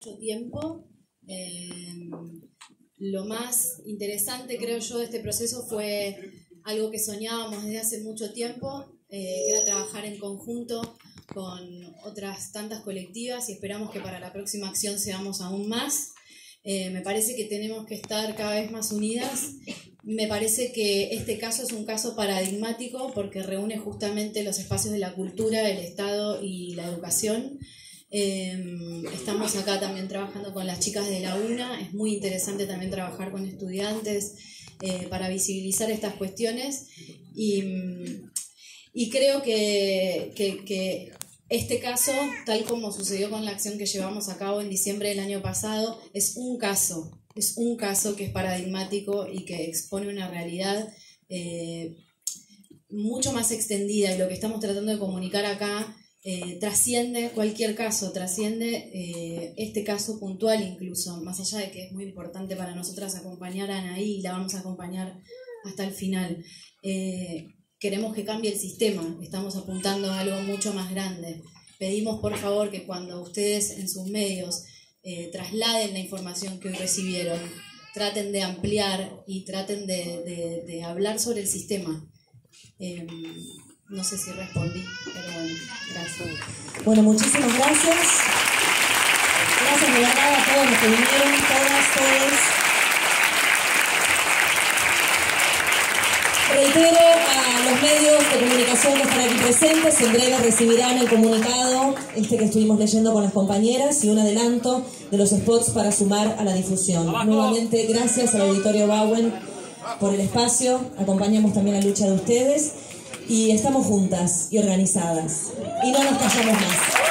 mucho tiempo. Eh, lo más interesante, creo yo, de este proceso fue algo que soñábamos desde hace mucho tiempo, eh, que era trabajar en conjunto con otras tantas colectivas y esperamos que para la próxima acción seamos aún más. Eh, me parece que tenemos que estar cada vez más unidas. Me parece que este caso es un caso paradigmático porque reúne justamente los espacios de la cultura, el Estado y la educación. Em, estamos acá también trabajando con las chicas de la UNA, es muy interesante también trabajar con estudiantes eh, para visibilizar estas cuestiones. Y, y creo que, que, este caso, tal como sucedió con la acción que llevamos a cabo en diciembre del año pasado, es un caso, es un caso que es paradigmático y que expone una realidad eh, mucho más extendida. Y lo que estamos tratando de comunicar acá eh, trasciende cualquier caso, trasciende eh, este caso puntual incluso, más allá de que es muy importante para nosotras acompañar a Anaí y la vamos a acompañar hasta el final. Eh, queremos que cambie el sistema, estamos apuntando a algo mucho más grande. Pedimos por favor que cuando ustedes en sus medios trasladen la información que hoy recibieron, traten de ampliar y traten de, de, de hablar sobre el sistema. No sé si respondí, pero bueno, gracias. Bueno, muchísimas gracias. Gracias de verdad a todos los que vinieron, todas, todos. Reitero a los medios de comunicación que están aquí presentes, en breve recibirán el comunicado, este que estuvimos leyendo con las compañeras, y un adelanto de los spots para sumar a la difusión. Nuevamente, gracias al Auditorio Bowen por el espacio, acompañamos también la lucha de ustedes y estamos juntas y organizadas. Y no nos callamos más.